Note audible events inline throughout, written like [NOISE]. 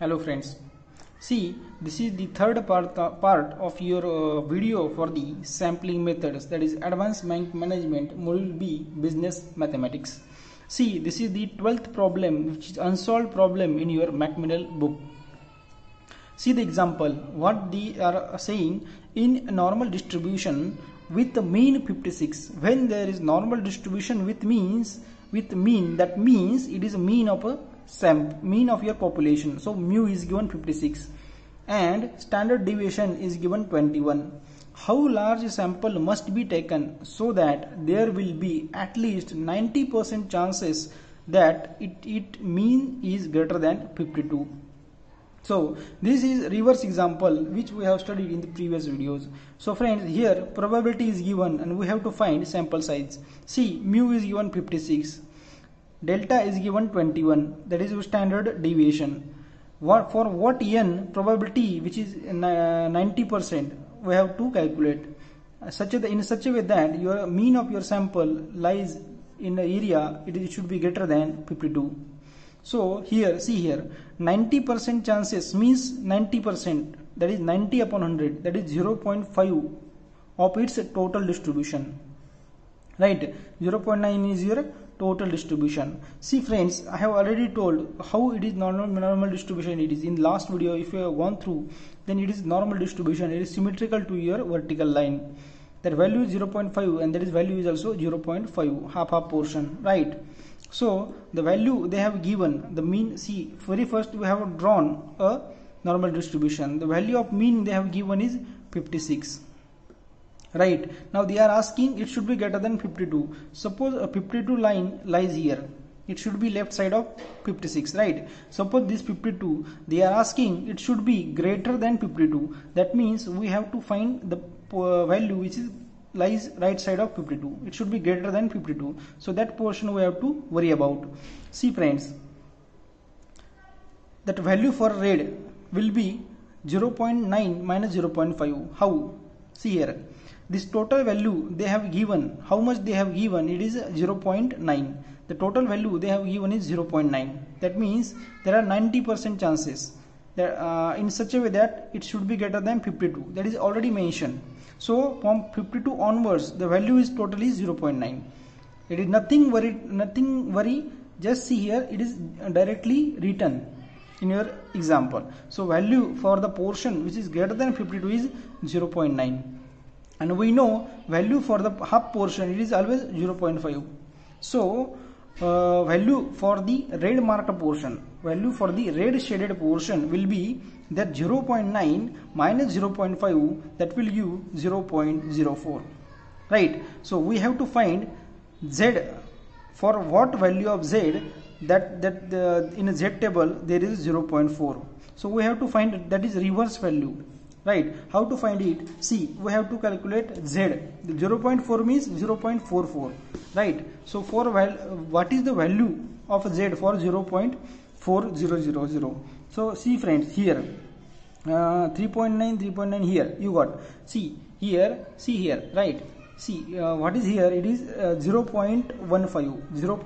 hello friends. See this is the third part, uh, part of your uh, video for the sampling methods that is advanced bank management module b business mathematics. See this is the 12th problem which is unsolved problem in your macmillan book. See the example. What they are saying in normal distribution with the mean 56 when there is normal distribution with means with mean that means it is a mean of a mean of your population so mu is given 56 and standard deviation is given 21 how large sample must be taken so that there will be at least 90% chances that it, it mean is greater than 52 so this is reverse example which we have studied in the previous videos. So friends here probability is given and we have to find sample size. See mu is given 56. Delta is given 21 that is standard deviation. What for what n probability which is uh, 90% we have to calculate uh, such a, in such a way that your mean of your sample lies in the area it should be greater than 52. So here, see here, 90% chances means 90%, that is 90 upon 100, that is 0.5 of its total distribution. Right, 0.9 is your total distribution. See friends, I have already told how it is normal, normal distribution it is. In last video, if you have gone through, then it is normal distribution. It is symmetrical to your vertical line. That value is 0.5 and that is value is also 0.5, half half portion, right? So the value they have given the mean see very first we have drawn a normal distribution the value of mean they have given is 56 right. Now they are asking it should be greater than 52 suppose a 52 line lies here. It should be left side of 56 right. Suppose this 52 they are asking it should be greater than 52 that means we have to find the uh, value which is lies right side of 52 it should be greater than 52 so that portion we have to worry about. See friends that value for red will be 0.9 minus 0.5 how? See here this total value they have given how much they have given it is 0.9 the total value they have given is 0.9 that means there are 90% chances that uh, in such a way that it should be greater than 52 that is already mentioned. So from 52 onwards the value is totally 0.9 it is nothing worry nothing worry just see here it is directly written in your example. So value for the portion which is greater than 52 is 0.9 and we know value for the half portion it is always 0.5 so uh, value for the red marked portion value for the red shaded portion will be that 0.9 minus 0.5 that will give 0.04 right? So we have to find z for what value of z that that uh, in a z table there is 0.4 so we have to find that is reverse value right? How to find it? See we have to calculate z. the 0.4 means 0.44 right? So for what is the value of z for 0.4000 so see friends here. Uh, 3.9 3.9 here. You got. See here see here. Right? See uh, what is here? It is uh, 0.15 0.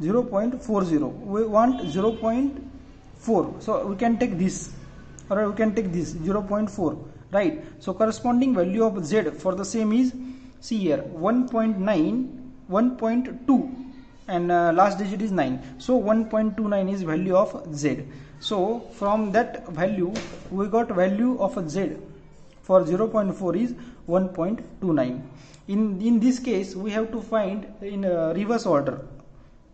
0.40 we want 0.4 so we can take this or we can take this 0.4 right? So corresponding value of z for the same is see here 1.9 1.2 and uh, last digit is 9 so 1.29 is value of z. So from that value we got value of z for 0.4 is 1.29 in in this case we have to find in uh, reverse order.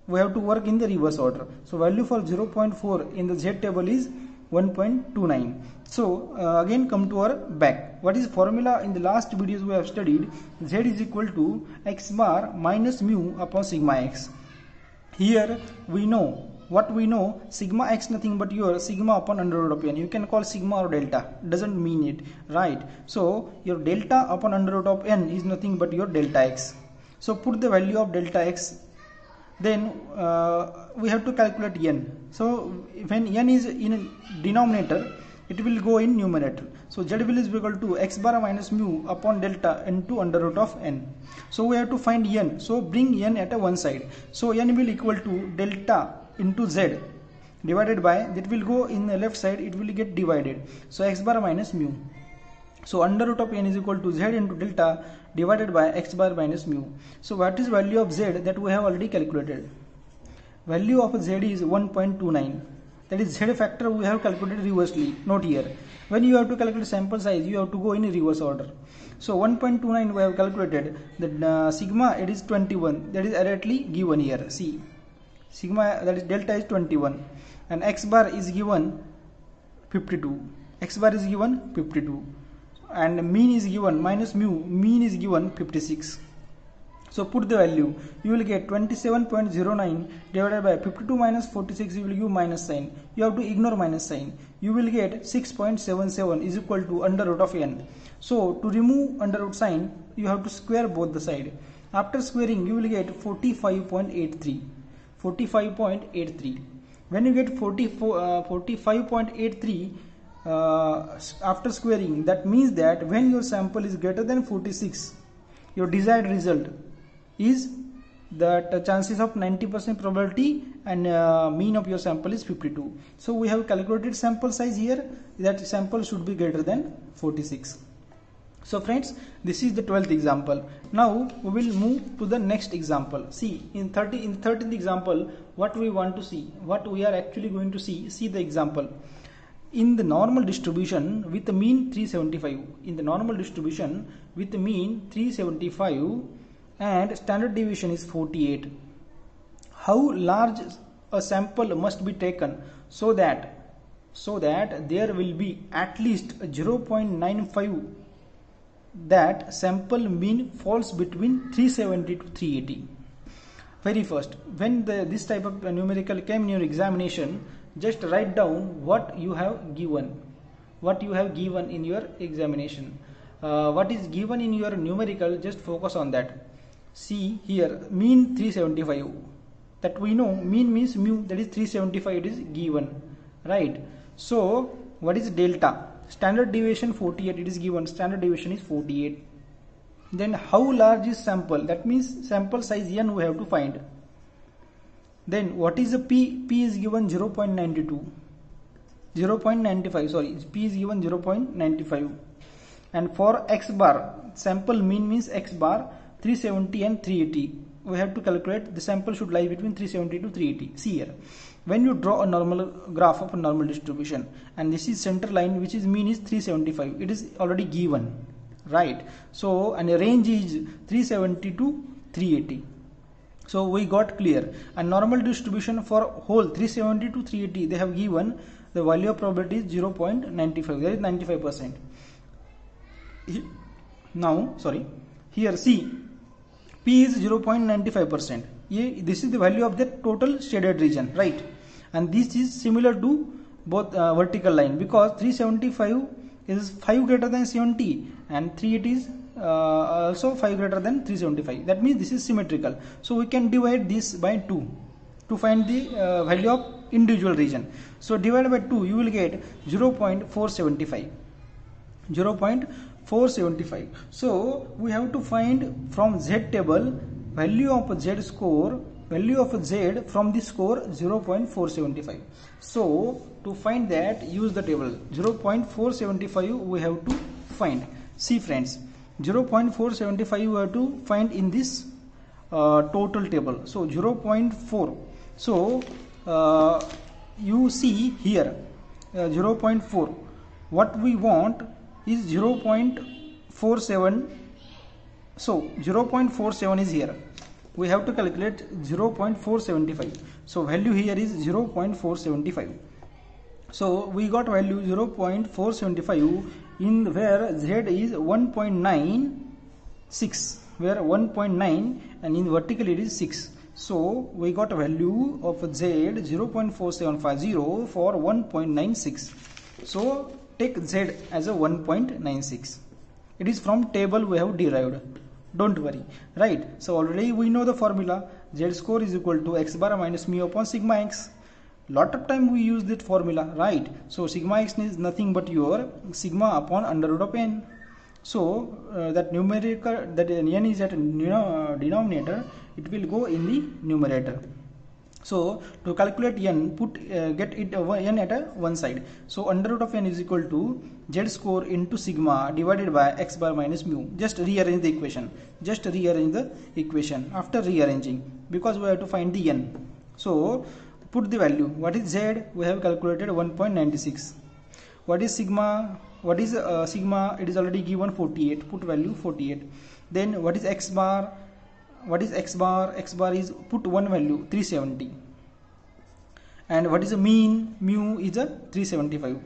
We have to work in the reverse order. So value for 0.4 in the z table is 1.29 so uh, again come to our back. What is formula in the last videos we have studied? Z is equal to x bar minus mu upon sigma x. Here we know what we know sigma x nothing but your sigma upon under root of n. You can call sigma or delta doesn't mean it right? So your delta upon under root of n is nothing but your delta x. So put the value of delta x then uh, we have to calculate n. So when n is in denominator it will go in numerator. So z will is equal to x bar minus mu upon delta into under root of n. So we have to find n. So bring n at a one side. So n will equal to delta into z divided by that will go in the left side it will get divided. So x bar minus mu so under root of n is equal to z into delta divided by x bar minus mu. So what is value of z that we have already calculated? Value of z is 1.29 that is z factor we have calculated reversely not here. When you have to calculate sample size you have to go in reverse order. So 1.29 we have calculated that uh, sigma it is 21 that is directly given here. See sigma that is delta is 21 and x bar is given 52 x bar is given 52 and mean is given minus mu mean is given 56 so put the value. You will get 27.09 divided by 52 minus 46 you will give minus sign. You have to ignore minus sign. You will get 6.77 is equal to under root of n. So to remove under root sign you have to square both the side. After squaring you will get 45.83 45.83 when you get 44 uh, 45.83 uh, after squaring that means that when your sample is greater than 46 your desired result is that chances of 90% probability and uh, mean of your sample is 52 so we have calculated sample size here that sample should be greater than 46 so friends this is the 12th example. Now we will move to the next example. See in 30 in 13th example what we want to see what we are actually going to see see the example in the normal distribution with the mean 375 in the normal distribution with the mean 375 and standard deviation is 48 how large a sample must be taken so that so that there will be at least 0.95 that sample mean falls between 370 to 380 very first when the, this type of numerical came in your examination just write down what you have given. What you have given in your examination. Uh, what is given in your numerical just focus on that. See here mean 375 that we know mean means mu that is 375 it is given right? So what is delta? Standard deviation 48 it is given. Standard deviation is 48 then how large is sample? That means sample size n we have to find then what is the p p is given 0.92 0.95 sorry p is given 0.95 and for x bar sample mean means x bar 370 and 380 we have to calculate the sample should lie between 370 to 380 see here when you draw a normal graph of a normal distribution and this is center line which is mean is 375 it is already given right? So and the range is 370 to 380 so we got clear. And normal distribution for whole 370 to 380 they have given the value of probability is 0.95 that is 95 percent. Now sorry. Here see p is 0.95 percent. This is the value of the total shaded region right? And this is similar to both uh, vertical line because 375 is 5 greater than 70 and 380 is also 5 greater than 375 that means this is symmetrical. So we can divide this by 2 to find the uh, value of individual region. So divided by 2 you will get 0 0.475 0 0.475 so we have to find from z table value of z score value of z from the score 0.475 so to find that use the table. 0.475 we have to find. See friends 0.475 we have to find in this uh, total table. So 0.4 so uh, you see here uh, 0.4 what we want is 0.47 so 0.47 is here. We have to calculate 0.475 so value here is 0.475 so we got value 0.475 in where z is 1.96 where 1.9 and in vertical it is 6 so we got a value of z 0.4750 for 1.96 so take z as a 1.96 it is from table we have derived. Don't worry. Right. So already we know the formula. Z score is equal to x bar minus mu upon sigma x lot of time we use that formula right so sigma x is nothing but your sigma upon under root of n so uh, that numerator that n is at denominator it will go in the numerator so to calculate n, put uh, get it uh, n at a one side. So under root of n is equal to z score into sigma divided by x bar minus mu. Just rearrange the equation. Just rearrange the equation after rearranging because we have to find the n. So put the value. What is z? We have calculated 1.96. What is sigma? What is uh, sigma? It is already given 48. Put value 48. Then what is x bar? what is x bar x bar is put one value 370 and what is the mean mu is a 375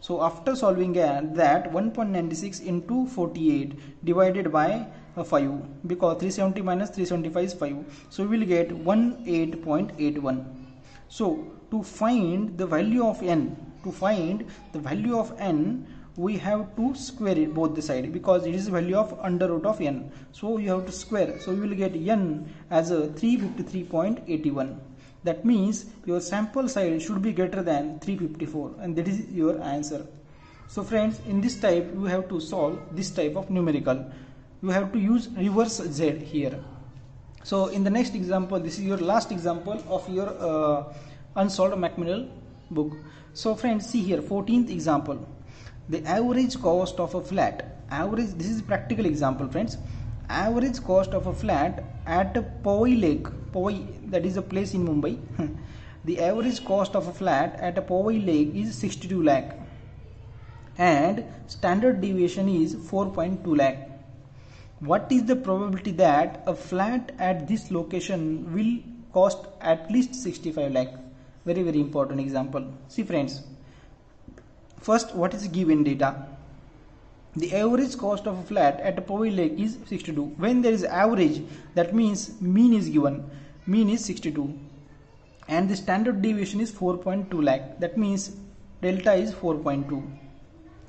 so after solving that 1.96 into 48 divided by uh, 5 because 370 minus 375 is 5 so we will get 18.81 so to find the value of n to find the value of n we have to square it both the side because it is value of under root of n. So you have to square. So you will get n as a 353.81 that means your sample size should be greater than 354 and that is your answer. So friends in this type you have to solve this type of numerical. You have to use reverse z here so in the next example this is your last example of your uh, unsolved Macmillan book. So friends see here 14th example. The average cost of a flat average this is practical example friends. Average cost of a flat at Powai Lake Powai that is a place in Mumbai [LAUGHS] the average cost of a flat at a Powai Lake is 62 lakh. And standard deviation is 4.2 lakh what is the probability that a flat at this location will cost at least 65 lakh very very important example see friends First, what is given data? The average cost of a flat at a Powai Lake is 62. When there is average, that means mean is given. Mean is 62. And the standard deviation is 4.2 lakh. That means delta is 4.2.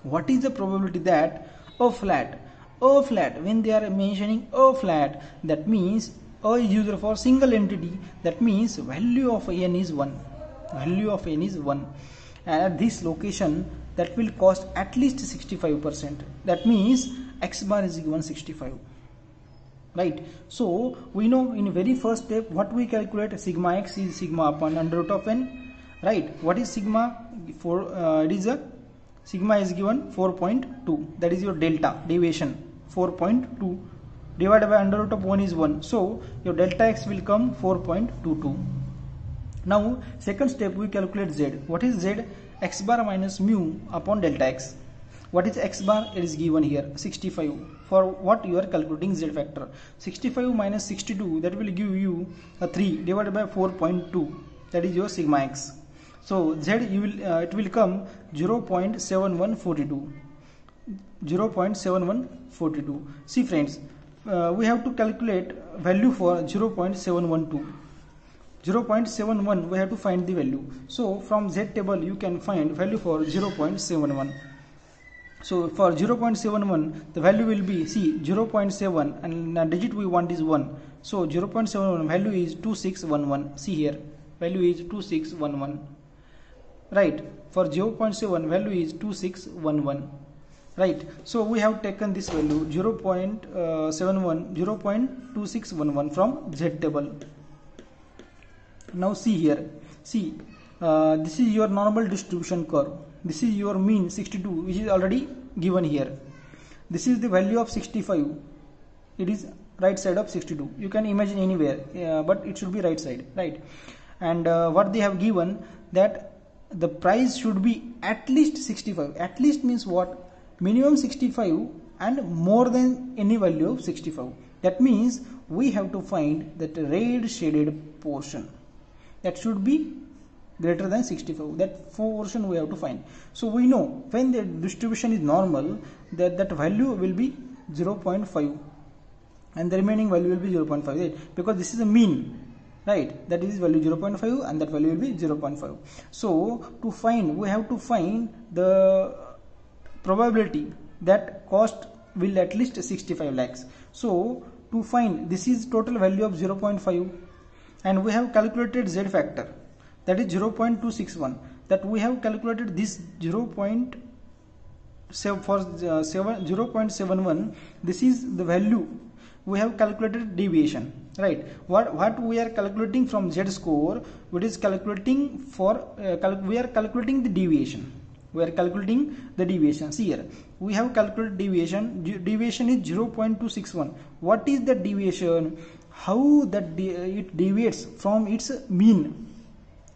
What is the probability that a flat, a flat, when they are mentioning a flat, that means a is used for single entity. That means value of n is 1. Value of n is 1 And at this location that will cost at least 65% that means x bar is given 65 right? So we know in very first step what we calculate sigma x is sigma upon under root of n. Right? What is sigma? For uh, it is a sigma is given 4.2 that is your delta deviation 4.2 divided by under root of 1 is 1 so your delta x will come 4.22 now second step we calculate z what is z x bar minus mu upon delta x. What is x bar? It is given here 65 for what you are calculating z factor. 65 minus 62 that will give you a 3 divided by 4.2 that is your sigma x. So z you will uh, it will come 0.7142 0.7142 see friends uh, we have to calculate value for 0.712 0.71 we have to find the value. So from z table you can find value for 0.71 so for 0.71 the value will be see 0.7 and the digit we want is 1 so 0.71 value is 2611 see here value is 2611 right for 0.7 value is 2611 right. So we have taken this value 0.71 0.2611 from z table. Now see here. See uh, this is your normal distribution curve. This is your mean 62 which is already given here. This is the value of 65 it is right side of 62 you can imagine anywhere uh, but it should be right side right? And uh, what they have given that the price should be at least 65 at least means what minimum 65 and more than any value of 65 that means we have to find that red shaded portion. That should be greater than 65 that portion we have to find. So we know when the distribution is normal that that value will be 0.5 and the remaining value will be 0.5 right? because this is a mean right? That is value 0.5 and that value will be 0.5 so to find we have to find the probability that cost will at least 65 lakhs. So to find this is total value of 0.5 and we have calculated z factor that is 0.261 that we have calculated this 0. for uh, 0.71 this is the value. We have calculated deviation right? What what we are calculating from z score it is calculating for uh, cal we are calculating the deviation we are calculating the deviation see here. We have calculated deviation. De deviation is 0.261 what is the deviation? How that de it deviates from its mean?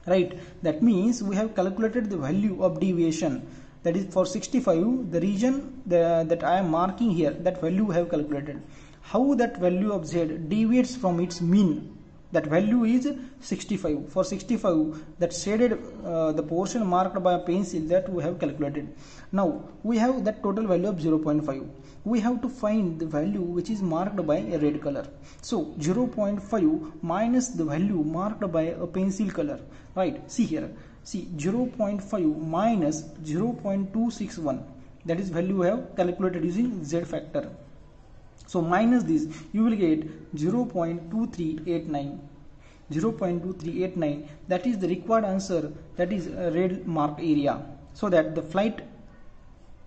Right? That means we have calculated the value of deviation. That is for 65 the region the, that I am marking here that value we have calculated. How that value of z deviates from its mean that value is 65 for 65 that shaded uh, the portion marked by a pencil that we have calculated. Now we have that total value of 0.5 we have to find the value which is marked by a red color. So 0.5 minus the value marked by a pencil color. Right? See here. See 0.5 minus 0.261 that is value we have calculated using z factor so minus this you will get 0.2389 0.2389 that is the required answer that is red marked area. So that the flight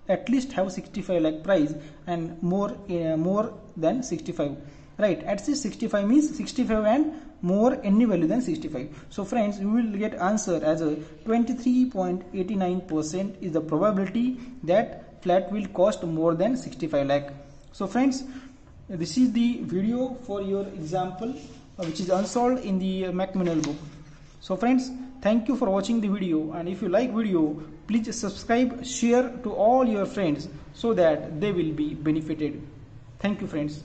at least have 65 lakh price and more uh, more than 65 right at this 65 means 65 and more any value than 65 so friends you will get answer as a 23.89 percent is the probability that flat will cost more than 65 lakh. So friends this is the video for your example uh, which is unsolved in the uh, Macmillan book. So friends thank you for watching the video. And if you like video please subscribe share to all your friends so that they will be benefited. Thank you friends